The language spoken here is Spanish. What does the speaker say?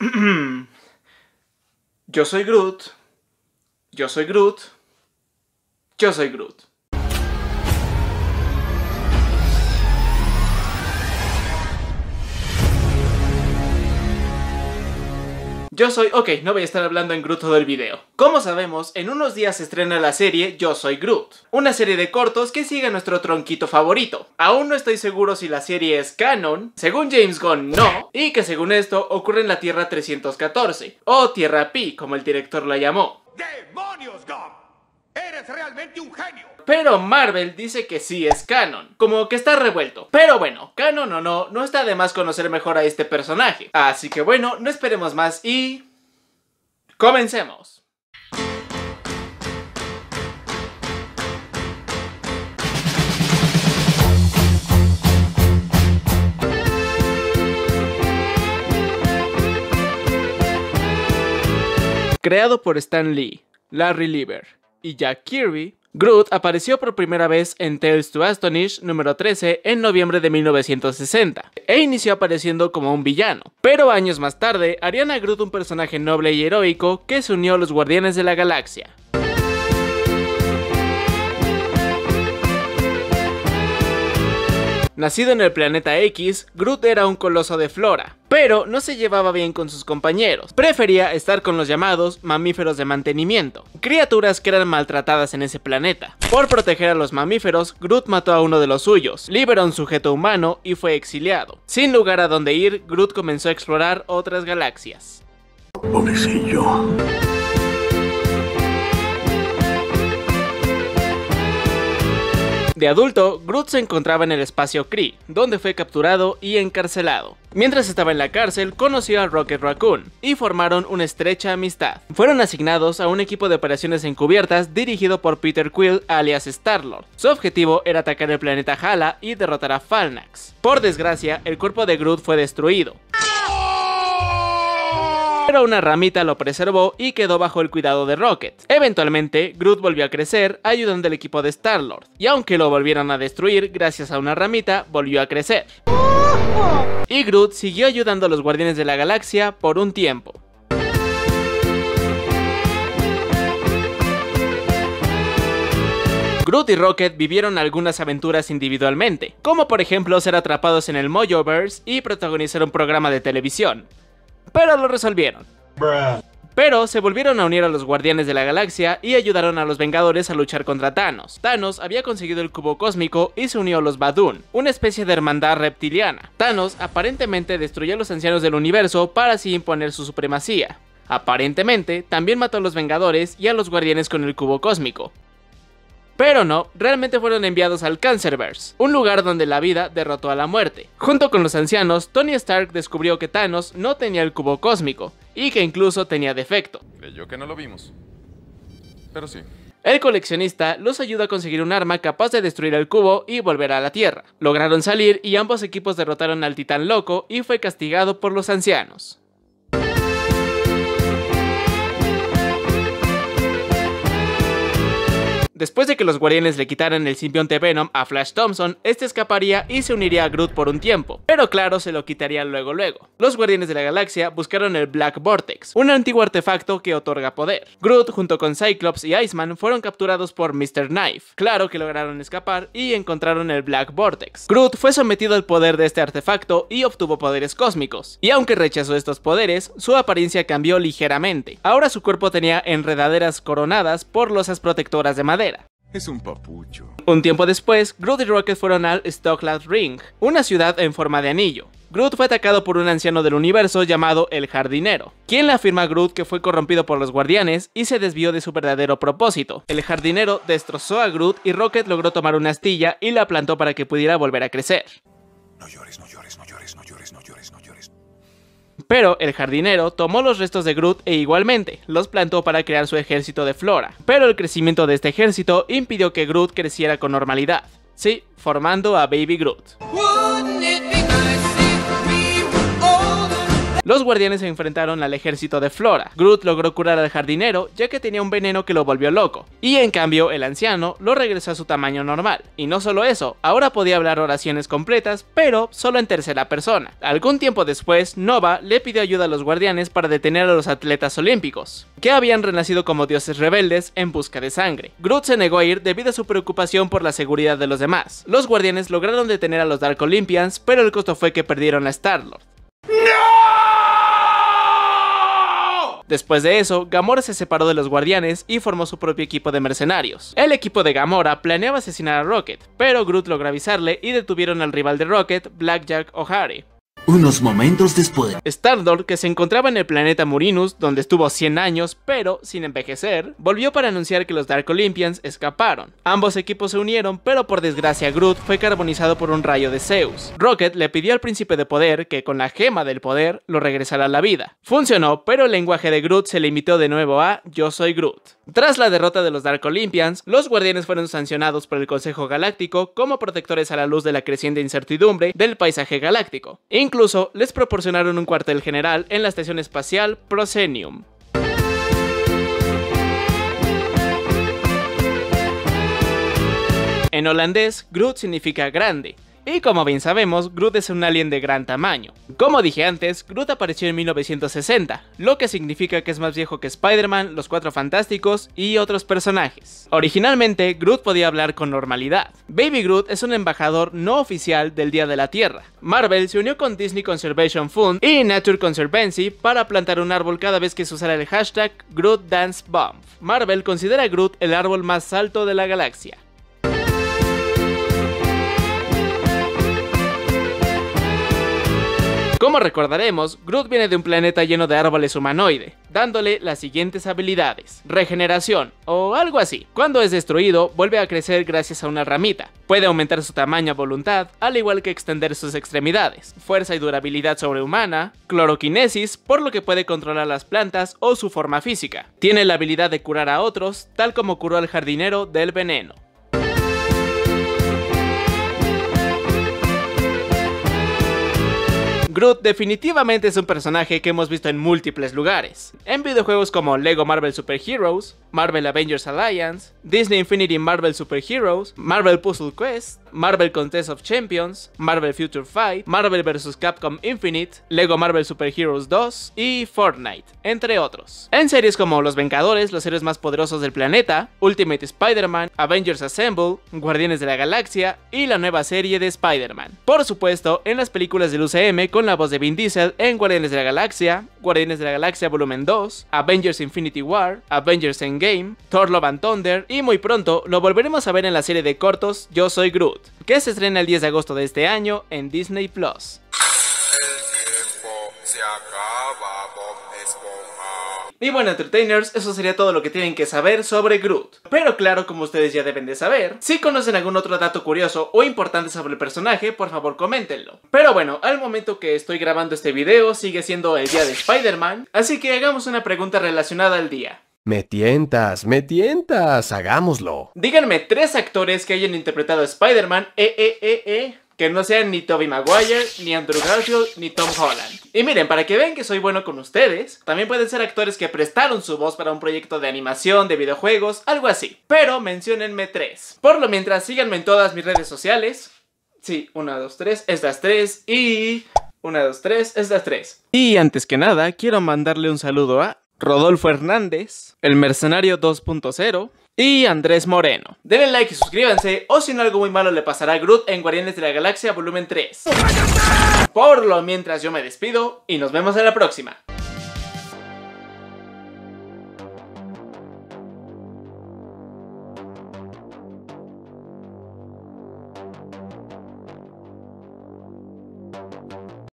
Yo soy Groot. Yo soy Groot. Yo soy Groot. Yo soy... Ok, no voy a estar hablando en Groot todo el video. Como sabemos, en unos días se estrena la serie Yo Soy Groot. Una serie de cortos que sigue nuestro tronquito favorito. Aún no estoy seguro si la serie es canon, según James Gunn no, y que según esto ocurre en la Tierra 314, o Tierra Pi, como el director la llamó. ¡Demonios, Gunn! ¡Eres realmente un genio! Pero Marvel dice que sí es canon, como que está revuelto. Pero bueno, canon o no, no está de más conocer mejor a este personaje. Así que bueno, no esperemos más y... ¡Comencemos! Creado por Stan Lee, Larry Lieber y Jack Kirby, Groot apareció por primera vez en Tales to Astonish número 13 en noviembre de 1960 e inició apareciendo como un villano. Pero años más tarde harían a Groot un personaje noble y heroico que se unió a los Guardianes de la Galaxia. Nacido en el planeta X, Groot era un coloso de flora, pero no se llevaba bien con sus compañeros. Prefería estar con los llamados mamíferos de mantenimiento, criaturas que eran maltratadas en ese planeta. Por proteger a los mamíferos, Groot mató a uno de los suyos, liberó a un sujeto humano y fue exiliado. Sin lugar a donde ir, Groot comenzó a explorar otras galaxias. Pobrecillo. De adulto, Groot se encontraba en el espacio Kree, donde fue capturado y encarcelado. Mientras estaba en la cárcel, conoció a Rocket Raccoon y formaron una estrecha amistad. Fueron asignados a un equipo de operaciones encubiertas dirigido por Peter Quill alias Star-Lord. Su objetivo era atacar el planeta Hala y derrotar a Falnax. Por desgracia, el cuerpo de Groot fue destruido, pero una ramita lo preservó y quedó bajo el cuidado de Rocket. Eventualmente, Groot volvió a crecer ayudando al equipo de Star-Lord, y aunque lo volvieron a destruir gracias a una ramita, volvió a crecer. Y Groot siguió ayudando a los Guardianes de la Galaxia por un tiempo. Groot y Rocket vivieron algunas aventuras individualmente, como por ejemplo ser atrapados en el Mojoverse y protagonizar un programa de televisión, pero lo resolvieron. Pero se volvieron a unir a los Guardianes de la Galaxia y ayudaron a los Vengadores a luchar contra Thanos. Thanos había conseguido el cubo cósmico y se unió a los Badun, una especie de hermandad reptiliana. Thanos aparentemente destruyó a los ancianos del universo para así imponer su supremacía. Aparentemente, también mató a los Vengadores y a los Guardianes con el cubo cósmico. Pero no, realmente fueron enviados al Cancerverse, un lugar donde la vida derrotó a la muerte. Junto con los ancianos, Tony Stark descubrió que Thanos no tenía el cubo cósmico, y que incluso tenía defecto. Creyó que no lo vimos. Pero sí. El coleccionista los ayuda a conseguir un arma capaz de destruir el cubo y volver a la Tierra. Lograron salir y ambos equipos derrotaron al titán loco y fue castigado por los ancianos. Después de que los guardianes le quitaran el simbionte Venom a Flash Thompson, este escaparía y se uniría a Groot por un tiempo, pero claro, se lo quitaría luego luego. Los guardianes de la galaxia buscaron el Black Vortex, un antiguo artefacto que otorga poder. Groot junto con Cyclops y Iceman fueron capturados por Mr. Knife. Claro que lograron escapar y encontraron el Black Vortex. Groot fue sometido al poder de este artefacto y obtuvo poderes cósmicos. Y aunque rechazó estos poderes, su apariencia cambió ligeramente. Ahora su cuerpo tenía enredaderas coronadas por losas protectoras de madera. Es un papucho. Un tiempo después, Groot y Rocket fueron al Stockland Ring, una ciudad en forma de anillo. Groot fue atacado por un anciano del universo llamado el Jardinero, quien le afirma a Groot que fue corrompido por los guardianes y se desvió de su verdadero propósito. El Jardinero destrozó a Groot y Rocket logró tomar una astilla y la plantó para que pudiera volver a crecer. No llores, no Pero el jardinero tomó los restos de Groot e igualmente los plantó para crear su ejército de flora. Pero el crecimiento de este ejército impidió que Groot creciera con normalidad. Sí, formando a Baby Groot. Los guardianes se enfrentaron al ejército de Flora. Groot logró curar al jardinero ya que tenía un veneno que lo volvió loco, y en cambio el anciano lo regresó a su tamaño normal. Y no solo eso, ahora podía hablar oraciones completas, pero solo en tercera persona. Algún tiempo después, Nova le pidió ayuda a los guardianes para detener a los atletas olímpicos, que habían renacido como dioses rebeldes en busca de sangre. Groot se negó a ir debido a su preocupación por la seguridad de los demás. Los guardianes lograron detener a los Dark Olympians, pero el costo fue que perdieron a Star-Lord. Después de eso, Gamora se separó de los guardianes y formó su propio equipo de mercenarios. El equipo de Gamora planeaba asesinar a Rocket, pero Groot logró avisarle y detuvieron al rival de Rocket, Blackjack O'Hare. Unos momentos después. Star-Lord, que se encontraba en el planeta Murinus, donde estuvo 100 años, pero sin envejecer, volvió para anunciar que los Dark Olympians escaparon. Ambos equipos se unieron, pero por desgracia Groot fue carbonizado por un rayo de Zeus. Rocket le pidió al príncipe de poder que con la gema del poder lo regresara a la vida. Funcionó, pero el lenguaje de Groot se limitó de nuevo a Yo soy Groot. Tras la derrota de los Dark Olympians, los guardianes fueron sancionados por el Consejo Galáctico como protectores a la luz de la creciente incertidumbre del paisaje galáctico. Incluso les proporcionaron un cuartel general en la estación espacial Proscenium. En holandés, Groot significa grande, y como bien sabemos, Groot es un alien de gran tamaño. Como dije antes, Groot apareció en 1960, lo que significa que es más viejo que Spider-Man, los Cuatro Fantásticos y otros personajes. Originalmente, Groot podía hablar con normalidad. Baby Groot es un embajador no oficial del Día de la Tierra. Marvel se unió con Disney Conservation Fund y Nature Conservancy para plantar un árbol cada vez que se usara el hashtag Groot Dance Bomb. Marvel considera a Groot el árbol más alto de la galaxia. Como recordaremos, Groot viene de un planeta lleno de árboles humanoide, dándole las siguientes habilidades. Regeneración, o algo así. Cuando es destruido, vuelve a crecer gracias a una ramita. Puede aumentar su tamaño a voluntad, al igual que extender sus extremidades. Fuerza y durabilidad sobrehumana, cloroquinesis, por lo que puede controlar las plantas o su forma física. Tiene la habilidad de curar a otros, tal como curó al jardinero del veneno. Groot definitivamente es un personaje que hemos visto en múltiples lugares, en videojuegos como Lego Marvel Super Heroes, Marvel Avengers Alliance, Disney Infinity Marvel Super Heroes, Marvel Puzzle Quest, Marvel Contest of Champions, Marvel Future Fight, Marvel vs. Capcom Infinite, Lego Marvel Super Heroes 2 y Fortnite, entre otros. En series como Los Vengadores, los héroes más poderosos del planeta, Ultimate Spider-Man, Avengers Assemble, Guardianes de la Galaxia y la nueva serie de Spider-Man. Por supuesto, en las películas del UCM con la voz de Vin Diesel en Guardianes de la Galaxia, Guardianes de la Galaxia Volumen 2, Avengers Infinity War, Avengers Endgame, Thor Love and Thunder y muy pronto lo volveremos a ver en la serie de cortos Yo Soy Groot, que se estrena el 10 de agosto de este año en Disney Plus. Y bueno, entertainers, eso sería todo lo que tienen que saber sobre Groot. Pero claro, como ustedes ya deben de saber, si conocen algún otro dato curioso o importante sobre el personaje, por favor coméntenlo. Pero bueno, al momento que estoy grabando este video sigue siendo el día de Spider-Man, así que hagamos una pregunta relacionada al día. Me tientas, me tientas, hagámoslo. Díganme tres actores que hayan interpretado a Spider-Man, eh, eh, eh, eh, que no sean ni Tobey Maguire, ni Andrew Garfield, ni Tom Holland. Y miren, para que vean que soy bueno con ustedes, también pueden ser actores que prestaron su voz para un proyecto de animación, de videojuegos, algo así. Pero menciónenme tres. Por lo mientras, síganme en todas mis redes sociales. Sí, una, dos, tres, estas tres y... Una, dos, tres, estas tres. Y antes que nada, quiero mandarle un saludo a Rodolfo Hernández, el Mercenario 2.0, y Andrés Moreno. Denle like y suscríbanse, o si no algo muy malo le pasará a Groot en Guardianes de la Galaxia Volumen 3. Por lo mientras yo me despido y nos vemos en la próxima.